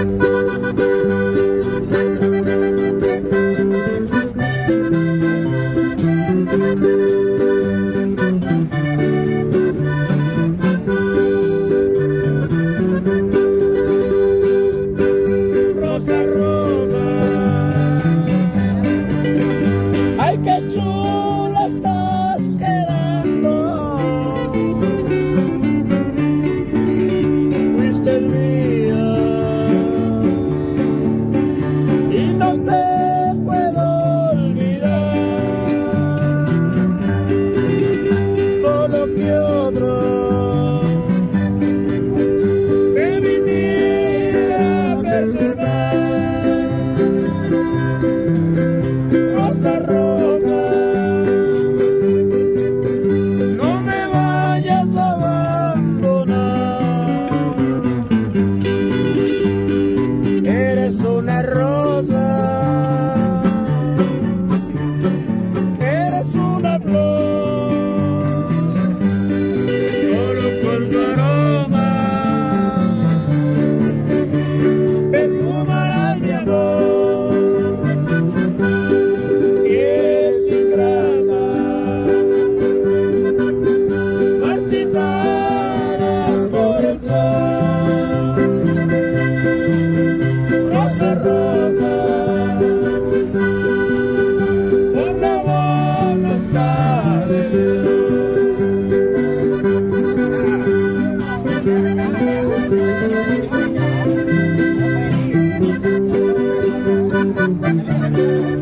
Thank you. you're Thank you.